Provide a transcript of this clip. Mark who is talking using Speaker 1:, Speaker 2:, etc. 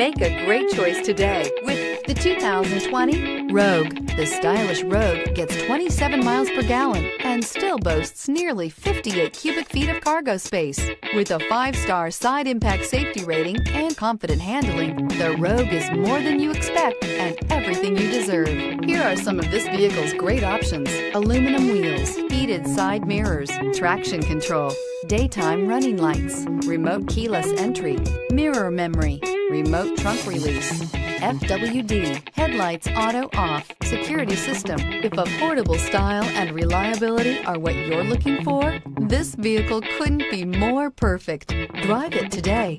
Speaker 1: Make a great choice today with the 2020 Rogue. The stylish Rogue gets 27 miles per gallon and still boasts nearly 58 cubic feet of cargo space. With a five-star side impact safety rating and confident handling, the Rogue is more than you expect and everything you deserve. Here are some of this vehicle's great options. Aluminum wheels, heated side mirrors, traction control, daytime running lights, remote keyless entry, mirror memory, remote trunk release, FWD, headlights auto off, security system. If affordable style and reliability are what you're looking for, this vehicle couldn't be more perfect. Drive it today.